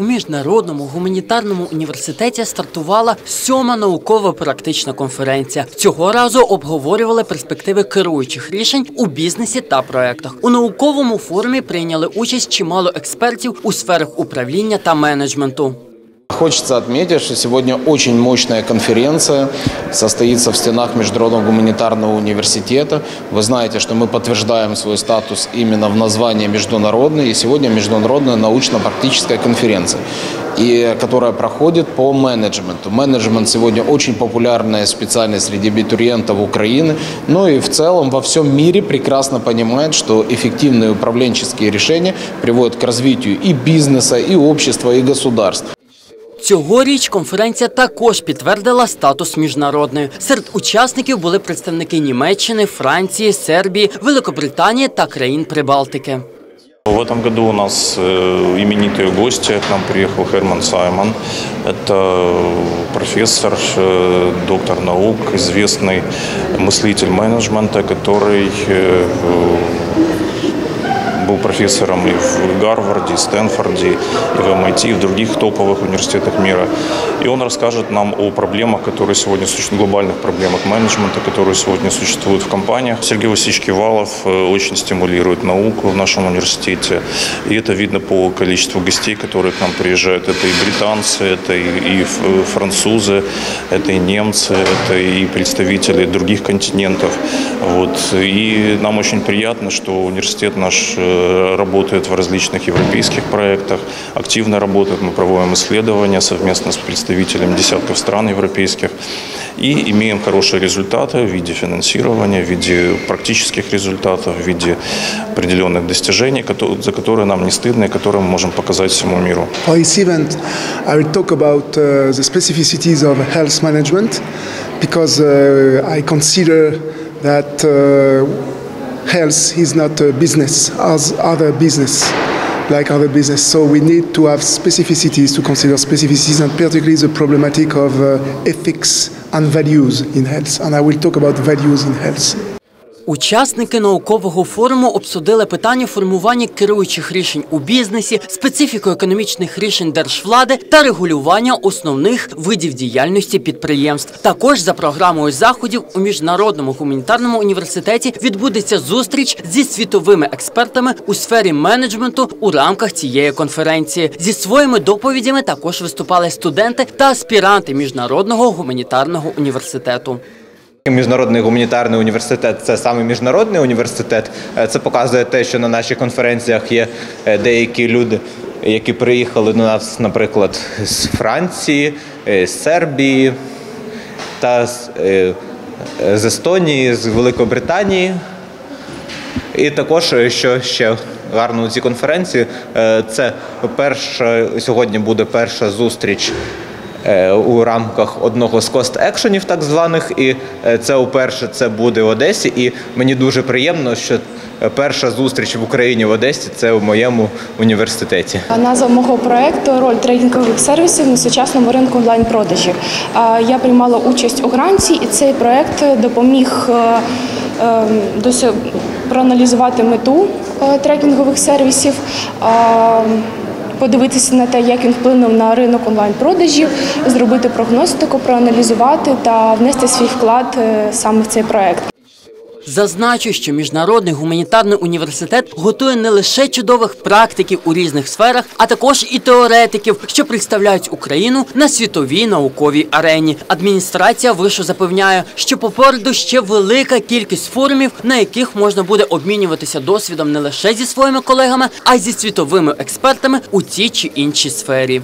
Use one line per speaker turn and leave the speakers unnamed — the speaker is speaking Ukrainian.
У міжнародному гуманітарному університеті стартувала сьома науково-практична конференція. Цього разу обговорювали перспективи керуючих рішень у бізнесі та проектах. У науковому форумі прийняли участь чимало експертів у сферах управління та менеджменту.
Хочется отметить, что сегодня очень мощная конференция состоится в стенах Международного гуманитарного университета. Вы знаете, что мы подтверждаем свой статус именно в названии международный. И сегодня международная научно-практическая конференция, и, которая проходит по менеджменту. Менеджмент сегодня очень популярная специальность среди абитуриентов Украины. Ну и в целом во всем мире прекрасно понимает, что эффективные управленческие решения приводят к развитию и бизнеса, и общества, и государств.
Цьогоріч конференція також підтвердила статус міжнародної. Серед учасників були представники Німеччини, Франції, Сербії, Великобританії та країн Прибалтики.
В этом году у нас э, именитые гости. К нам приехал Херман Саймон. Это профессор, э, доктор наук, известный мыслитель менеджмента, который э, был профессором и в Гарварде, и Стэнфорде, и в MIT, и в других топовых университетах мира. И он расскажет нам о проблемах, которые сегодня существуют, глобальных проблемах менеджмента, которые сегодня существуют в компаниях. Сергей Васильевич Кивалов э, очень стимулирует науку в нашем университете. И это видно по количеству гостей, которые к нам приезжают. Это и британцы, это и, и французы, это и немцы, это и представители других континентов. Вот. И нам очень приятно, что университет наш э, работает в различных европейских проектах, активно работает. Мы проводим исследования совместно с представителями десятков стран европейских и имеем хорошие результаты в виде финансирования, в виде практических результатов, в виде определенных достижений, за которые нам не стыдно и которые мы можем показать всему миру.
Management because uh, I consider that uh, health is not a business as other business like other business. So we need to have specificities to consider specificities and particularly the problematic of uh, ethics and values in health. And i will talk about values in health
Учасники наукового форуму обсудили питання формування керуючих рішень у бізнесі, специфіку економічних рішень держвлади та регулювання основних видів діяльності підприємств. Також за програмою заходів у міжнародному гуманітарному університеті відбудеться зустріч зі світовими експертами у сфері менеджменту у рамках цієї конференції. Зі своїми доповідями також виступали студенти та аспіранти міжнародного гуманітарного університету.
Міжнародний гуманітарний університет це саме міжнародний університет. Е, Це показує те, що на наших конференціях є е, деякі люди, які приїхали до нас, наприклад, з Франції, е, з Сербії та з, з Естонії, з Великобританії. І також, що ще гарно у цій конференції, це перша сьогодні буде перша зустріч у рамках одного з кост-екшенів, так званих, і е, це уперше це буде в Одесі. І мені дуже приємно, що е, перша зустріч в Україні в Одесі це у моєму університеті.
Назва мого проекту роль трейдингових сервісів на сучасному ринку онлайн-продажів. Я приймала участь у гранті, і цей проект допоміг е, е, досі- проаналізувати мету е, трекінгових сервісів. Подивитися на те, як він вплинув на ринок онлайн-продажів, зробити прогностику, проаналізувати та внести свій вклад е, саме в цей проект.
Зазначу, що міжнародний гуманітарний університет готує не лише чудових практиків у різних сферах, а також і теоретиків, що представляють Україну на світовій науковій арені. Адміністрація вишу запевняє, що попереду ще велика кількість форумів, на яких можна буде обмінюватися досвідом не лише зі своїми колегами, а й зі світовими експертами у цій чи іншій сфері.